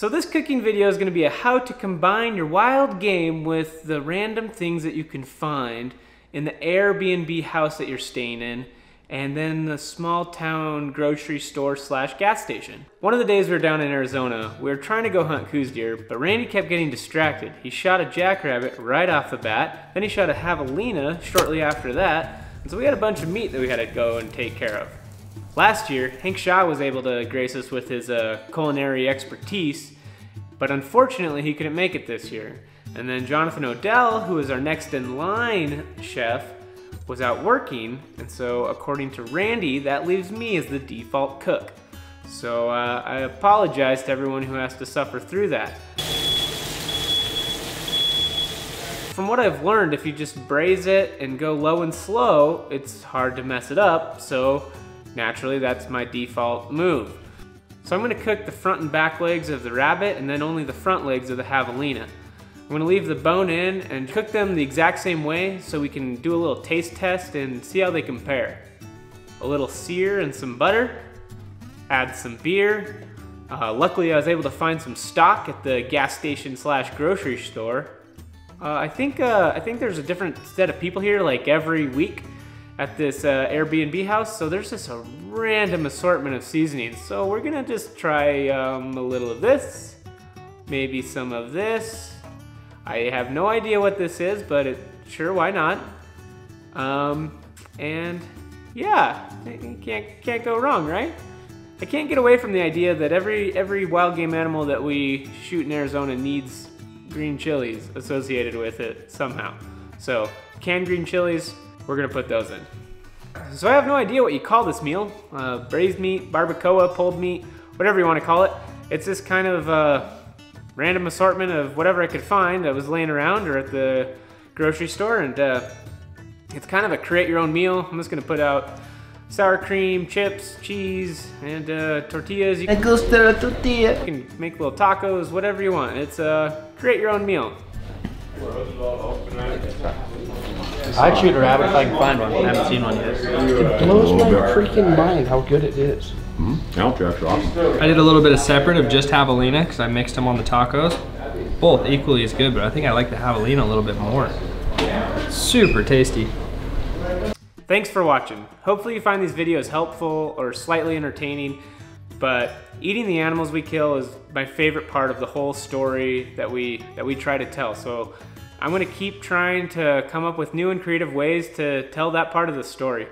So this cooking video is going to be a how to combine your wild game with the random things that you can find in the Airbnb house that you're staying in and then the small town grocery store slash gas station. One of the days we were down in Arizona, we were trying to go hunt Coues deer, but Randy kept getting distracted. He shot a jackrabbit right off the bat, then he shot a javelina shortly after that, and so we had a bunch of meat that we had to go and take care of. Last year, Hank Shaw was able to grace us with his uh, culinary expertise, but unfortunately he couldn't make it this year. And then Jonathan Odell, who is our next in line chef, was out working, and so according to Randy, that leaves me as the default cook. So uh, I apologize to everyone who has to suffer through that. From what I've learned, if you just braise it and go low and slow, it's hard to mess it up, so Naturally, that's my default move. So I'm gonna cook the front and back legs of the rabbit and then only the front legs of the javelina. I'm gonna leave the bone in and cook them the exact same way so we can do a little taste test and see how they compare. A little sear and some butter, add some beer. Uh, luckily I was able to find some stock at the gas station slash grocery store. Uh, I think uh, I think there's a different set of people here like every week at this uh, Airbnb house. So there's just a random assortment of seasonings. So we're gonna just try um, a little of this, maybe some of this. I have no idea what this is, but it, sure, why not? Um, and yeah, can't, can't go wrong, right? I can't get away from the idea that every, every wild game animal that we shoot in Arizona needs green chilies associated with it somehow. So canned green chilies, we're gonna put those in. So I have no idea what you call this meal. Uh, braised meat, barbacoa, pulled meat, whatever you wanna call it. It's this kind of uh, random assortment of whatever I could find that was laying around or at the grocery store. And uh, it's kind of a create your own meal. I'm just gonna put out sour cream, chips, cheese, and uh, tortillas. You can, tortilla. You can make little tacos, whatever you want. It's a create your own meal. I'd shoot a rabbit if I can find one. I haven't seen one yet. It blows my freaking mind how good it is. Mm -hmm. awesome. I did a little bit of separate of just javelina because I mixed them on the tacos. Both equally as good, but I think I like the javelina a little bit more. Super tasty. Thanks for watching. Hopefully you find these videos helpful or slightly entertaining, but eating the animals we kill is my favorite part of the whole story that we that we try to tell. So I'm gonna keep trying to come up with new and creative ways to tell that part of the story.